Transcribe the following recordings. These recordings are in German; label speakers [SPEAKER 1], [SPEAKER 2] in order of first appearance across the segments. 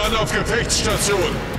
[SPEAKER 1] Mann auf Gefechtsstation!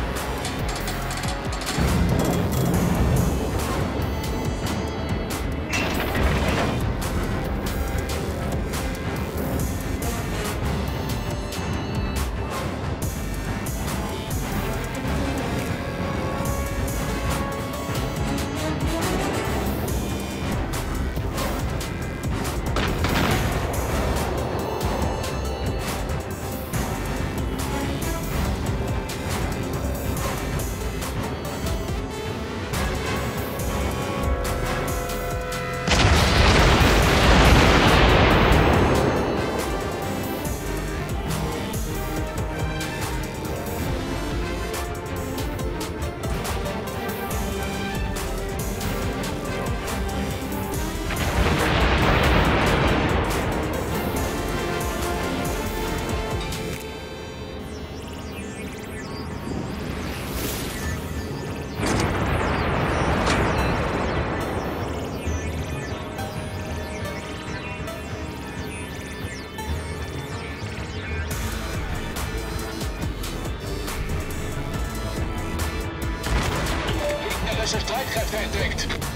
[SPEAKER 2] Streitkräfte entdeckt.